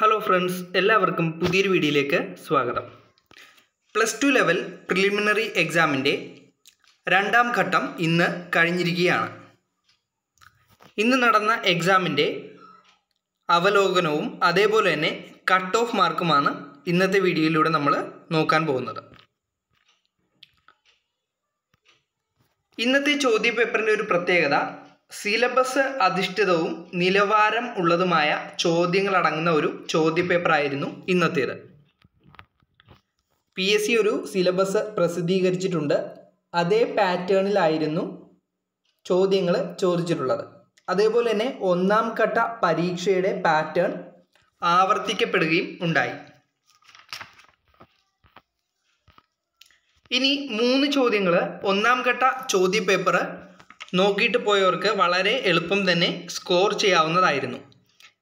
Hello friends എല്ലാവർക്കും പുതിയൊരു വീഡിയോയിലേക്ക് സ്വാഗതം. പ്ലസ് ടു ലെവൽ പ്രിലിമിനറി എക്സാമിന്റെ രണ്ടാം ഘട്ടം ഇന്ന് കഴിഞ്ഞിരിക്കുകയാണ്. ഇന്ന് നടന്ന എക്സാമിന്റെ അവലോകനവും അതേപോലെ തന്നെ കട്ട് ഓഫ് മാർക്കുമാണ് ഇന്നത്തെ വീഡിയോയിലൂടെ നമ്മൾ നോക്കാൻ പോകുന്നത്. ഇന്നത്തെ ചോദ്യപേപ്പറിന്റെ ഒരു പ്രത്യേകത സിലബസ് അധിഷ്ഠിതവും നിലവാരം ഉള്ളതുമായ ചോദ്യങ്ങൾ അടങ്ങുന്ന ഒരു ചോദ്യപേപ്പറായിരുന്നു ഇന്നത്തേത്. പി എസ് സി ഒരു സിലബസ് പ്രസിദ്ധീകരിച്ചിട്ടുണ്ട്. അതേ പാറ്റേണിലായിരുന്നു ചോദ്യങ്ങൾ ചോദിച്ചിട്ടുള്ളത്. അതേപോലെ തന്നെ ഒന്നാം ഘട്ട പരീക്ഷയുടെ പാറ്റേൺ ആവർത്തിക്കപ്പെടുകയും ഉണ്ടായി. ഇനി മൂന്ന് ചോദ്യങ്ങൾ ഒന്നാം ഘട്ട ചോദ്യപേപ്പർ നോക്കിയിട്ട് പോയവർക്ക് വളരെ എളുപ്പം തന്നെ സ്കോർ ചെയ്യാവുന്നതായിരുന്നു.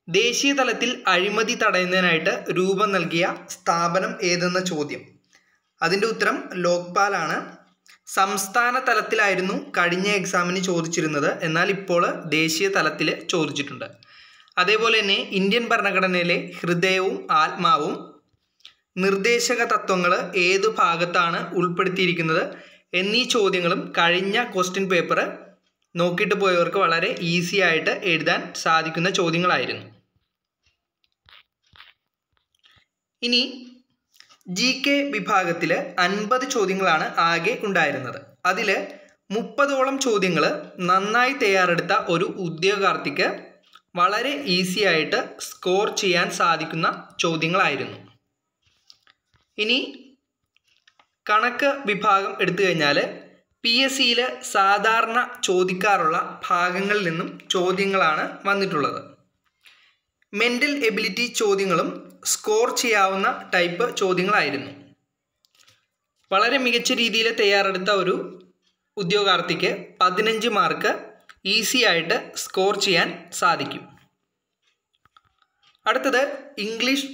ദേശീയ തലത്തിൽ അഴിമതി തടയുന്നതിനായിട്ട് രൂപം നൽകിയ സ്ഥാപനം ഏതെന്ന ചോദ്യം. അതിന്റെ ഉത്തരം ലോക്പാലാണ്. സംസ്ഥാന തലത്തിലായിരുന്നു കഴിഞ്ഞ എക്സാമിന് ചോദിച്ചിരുന്നത്. എന്നാൽ ഇപ്പോൾ ദേശീയ തലത്തിൽ ചോദിച്ചിട്ടുണ്ട്. അതേപോലെ തന്നെ ഇന്ത്യൻ ഭരണഘടനയിലെ ഹൃദയവും ആത്മാവും നിർദ്ദേശക തത്വങ്ങൾ ഏതു ഭാഗത്താണ് ഉൾപ്പെടുത്തിയിരിക്കുന്നത് എന്നീ ചോദ്യങ്ങളും കഴിഞ്ഞ ക്വസ്റ്റ്യൻ പേപ്പർ നോക്കിയിട്ട് പോയവർക്ക് വളരെ ഈസി ആയിട്ട് എഴുതാൻ സാധിക്കുന്ന ചോദ്യങ്ങളായിരുന്നു. ഇനി ജി കെ വിഭാഗത്തിൽ അൻപത് ചോദ്യങ്ങളാണ് ആകെ ഉണ്ടായിരുന്നത്. അതിൽ മുപ്പതോളം ചോദ്യങ്ങൾ നന്നായി തയ്യാറെടുത്ത ഒരു ഉദ്യോഗാർത്ഥിക്ക് വളരെ ഈസി ആയിട്ട് സ്കോർ ചെയ്യാൻ സാധിക്കുന്ന ചോദ്യങ്ങളായിരുന്നു. ഇനി കണക്ക് വിഭാഗം എടുത്തു കഴിഞ്ഞാൽ പി എസ് സിയിൽ സാധാരണ ചോദിക്കാറുള്ള ഭാഗങ്ങളിൽ നിന്നും ചോദ്യങ്ങളാണ് വന്നിട്ടുള്ളത്. മെന്റൽ എബിലിറ്റി ചോദ്യങ്ങളും സ്കോർ ചെയ്യാവുന്ന ടൈപ്പ് ചോദ്യങ്ങളായിരുന്നു. വളരെ മികച്ച രീതിയിൽ തയ്യാറെടുത്ത ഒരു ഉദ്യോഗാർത്ഥിക്ക് പതിനഞ്ച് മാർക്ക് ഈസി ആയിട്ട് സ്കോർ ചെയ്യാൻ സാധിക്കും. അടുത്തത് ഇംഗ്ലീഷ്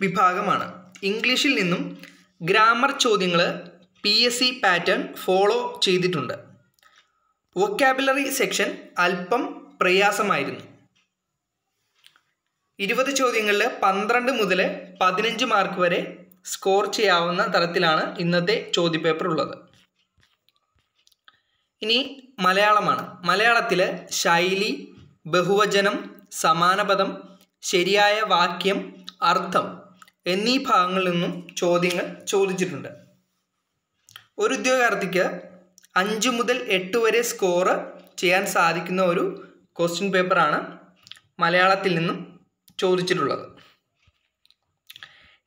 വിഭാഗമാണ്. ഇംഗ്ലീഷിൽ നിന്നും ഗ്രാമർ ചോദ്യങ്ങൾ P S C pattern follow ചെയ്തിട്ടുണ്ട്. വൊക്കാബുലറി സെക്ഷൻ അല്പം പ്രയാസമായിരുന്നു. ഇരുപത് ചോദ്യങ്ങളിൽ പന്ത്രണ്ട് മുതൽ പതിനഞ്ച് മാർക്ക് വരെ സ്കോർ ചെയ്യാവുന്ന തരത്തിലാണ് ഇന്നത്തെ ചോദ്യപേപ്പർ ഉള്ളത്. ഇനി മലയാളമാണ്. മലയാളത്തിൽ ശൈലി ബഹുവചനം സമാനപദം ശരിയായ വാക്യം അർത്ഥം എന്നീ ഭാഗങ്ങളിൽ നിന്നും ചോദ്യങ്ങൾ ചോദിച്ചിട്ടുണ്ട്. ഒരു ഉദ്യോഗാർത്ഥിക്ക് അഞ്ച് മുതൽ എട്ട് വരെ സ്കോറ് ചെയ്യാൻ സാധിക്കുന്ന ഒരു ക്വസ്റ്റ്യൻ പേപ്പറാണ് മലയാളത്തിൽ നിന്നും ചോദിച്ചിട്ടുള്ളത്.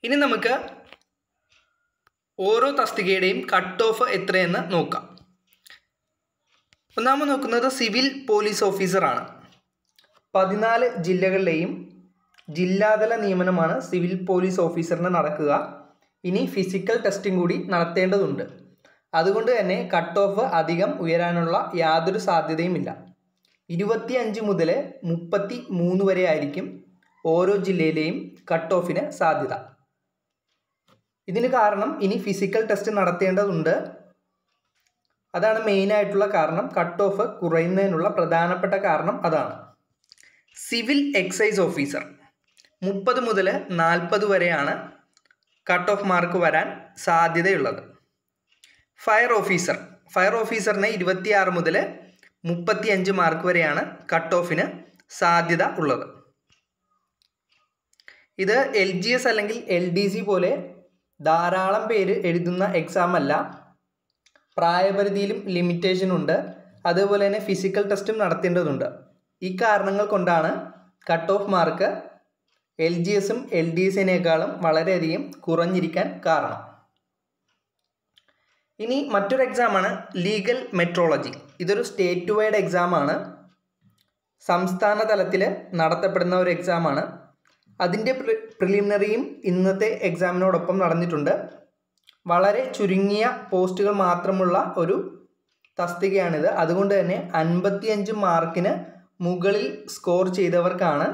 ഇനി നമുക്ക് ഓരോ തസ്തികയുടെയും കട്ട് ഓഫ് എത്രയെന്ന് നോക്കാം. ഒന്നാമത് നോക്കുന്നത് സിവിൽ പോലീസ് ഓഫീസറാണ് പതിനാല് ജില്ലകളിലെയും ജില്ലാതല നിയമനമാണ് സിവിൽ പോലീസ് ഓഫീസറിന് നടക്കുക. ഇനി ഫിസിക്കൽ ടെസ്റ്റും കൂടി നടത്തേണ്ടതുണ്ട്. അതുകൊണ്ട് തന്നെ കട്ട് ഓഫ് അധികം ഉയരാനുള്ള യാതൊരു സാധ്യതയുമില്ല. ഇരുപത്തി അഞ്ച് മുതൽ മുപ്പത്തി മൂന്ന് വരെ ആയിരിക്കും ഓരോ ജില്ലയിലെയും കട്ട് ഓഫിന് സാധ്യത. ഇതിന് കാരണം ഇനി ഫിസിക്കൽ ടെസ്റ്റ് നടത്തേണ്ടതുണ്ട്. അതാണ് മെയിനായിട്ടുള്ള കാരണം. കട്ട് ഓഫ് കുറയുന്നതിനുള്ള പ്രധാനപ്പെട്ട കാരണം അതാണ്. സിവിൽ എക്സൈസ് ഓഫീസർ മുപ്പത് മുതൽ നാൽപ്പത് വരെയാണ് കട്ട് ഓഫ് മാർക്ക് വരാൻ സാധ്യതയുള്ളത്. ഫയർ ഓഫീസർ ഫയർ ഓഫീസറിന് ഇരുപത്തിയാറ് മുതൽ മുപ്പത്തി അഞ്ച് മാർക്ക് വരെയാണ് കട്ട് ഓഫിന് സാധ്യത ഉള്ളത്. ഇത് എൽ ജി എസ് അല്ലെങ്കിൽ എൽ ഡി സി പോലെ ധാരാളം പേര് എഴുതുന്ന എക്സാം അല്ല. പ്രായപരിധിയിലും ലിമിറ്റേഷൻ ഉണ്ട്. അതുപോലെ തന്നെ ഫിസിക്കൽ ടെസ്റ്റും നടത്തേണ്ടതുണ്ട്. ഈ കാരണങ്ങൾ കൊണ്ടാണ് cut off mark L G എസും എൽ ഡി എസിനേക്കാളും വളരെയധികം കുറഞ്ഞിരിക്കാൻ കാരണം. ഇനി മറ്റൊരു എക്സാമാണ് ലീഗൽ മെട്രോളജി ഇതൊരു സ്റ്റേറ്റ് വൈഡ് എക്സാമാണ് സംസ്ഥാന തലത്തിൽ നടത്തപ്പെടുന്ന ഒരു എക്സാമാണ് അതിന്റെ പ്രിലിമിനറിയും ഇന്നത്തെ എക്സാമിനോടൊപ്പം നടന്നിട്ടുണ്ട്. വളരെ ചുരുങ്ങിയ പോസ്റ്റുകൾ മാത്രമുള്ള ഒരു തസ്തികയാണിത്. അതുകൊണ്ട് തന്നെ അൻപത്തിയഞ്ച് മാർക്കിന് മുകളിൽ സ്കോർ ചെയ്തവർക്കാണ്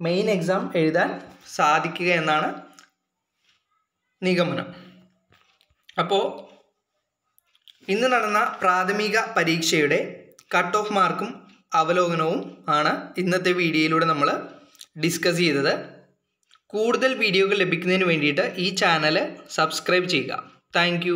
മെയിൻ എക്സാം എഴുതാൻ സാധിക്കുക എന്നാണ് നിഗമനം. അപ്പോൾ ഇന്ന് നടന്ന പ്രാഥമിക പരീക്ഷയുടെ കട്ട് ഓഫ് മാർക്കും അവലോകനവും ആണ് ഇന്നത്തെ വീഡിയോയിലൂടെ നമ്മൾ ഡിസ്കസ് ചെയ്തത്. കൂടുതൽ വീഡിയോകൾ ലഭിക്കുന്നതിന് വേണ്ടിയിട്ട് ഈ ചാനൽ സബ്സ്ക്രൈബ് ചെയ്യുക. താങ്ക്